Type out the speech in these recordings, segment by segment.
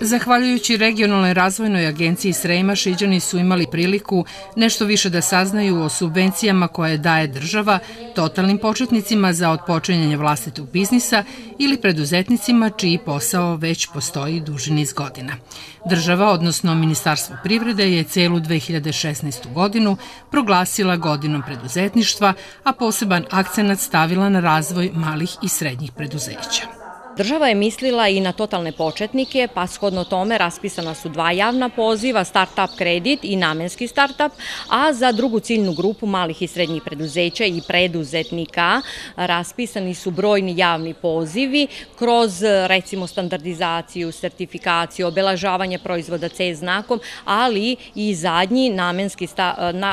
Zahvaljujući regionalnoj razvojnoj agenciji Srema, Šiđani su imali priliku nešto više da saznaju o subvencijama koje daje država totalnim početnicima za odpočinjanje vlastitog biznisa ili preduzetnicima čiji posao već postoji duži niz godina. Država, odnosno Ministarstvo privrede, je celu 2016. godinu proglasila godinom preduzetništva, a poseban akcenat stavila na razvoj malih i srednjih preduzeća. Država je mislila i na totalne početnike, pa shodno tome raspisana su dva javna poziva, Startup kredit i namenski startup, a za drugu ciljnu grupu malih i srednjih preduzeća i preduzetnika raspisani su brojni javni pozivi kroz recimo standardizaciju, sertifikaciju, obelažavanje proizvoda C znakom, ali i zadnji namenski,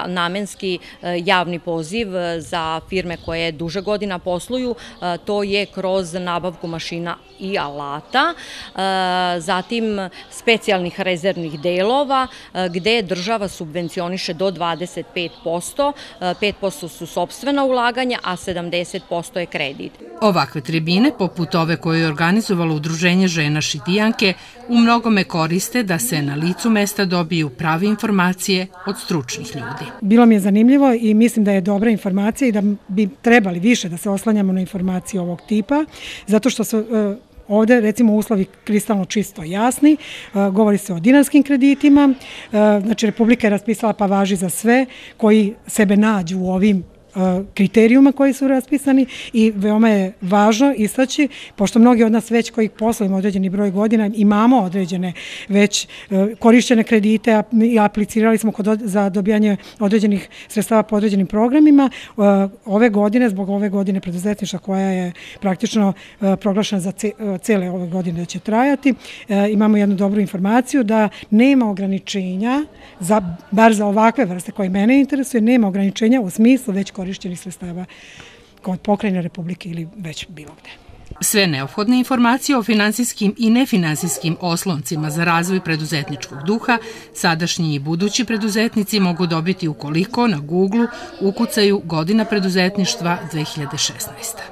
namenski e, javni poziv za firme koje duže godina posluju, e, to je kroz nabavku mašina mašina i alata, e, zatim specijalnih rezervnih delova e, gde država subvencioniše do 25%, 5% e, su sobstvena ulaganja, a 70% je kredit. Ovakve tribine, poput ove koje je organizovalo Udruženje žena Šidijanke, u mnogome koriste da se na licu mesta dobiju prave informacije od stručnih ljudi. Bilo mi je zanimljivo i mislim da je dobra informacija i da bi trebali više da se oslanjamo na informacije ovog tipa, zato što su Ovde, recimo, uslovi kristalno čisto jasni, govori se o dinarskim kreditima, znači Republika je raspisala pa važi za sve koji sebe nađu u ovim kriterijuma koji su raspisani i veoma je važno istaći, pošto mnogi od nas već koji poslovimo određeni broj godina imamo određene već e, korišćene kredite i aplicirali smo kod, za dobijanje određenih sredstava po određenim programima. E, ove godine, zbog ove godine preduzetništva koja je praktično e, proglašena za cele ove godine da će trajati, imamo jednu dobru informaciju da nema ograničenja, za, bar za ovakve vrste koje mene interesuje, nema ograničenja u smislu već korišćenih sredstava kod pokrajine Republike ili već bilo gde. Sve neophodne informacije o finansijskim i nefinansijskim osloncima za razvoj preduzetničkog duha sadašnji i budući preduzetnici mogu dobiti ukoliko na Google ukucaju Godina preduzetništva 2016.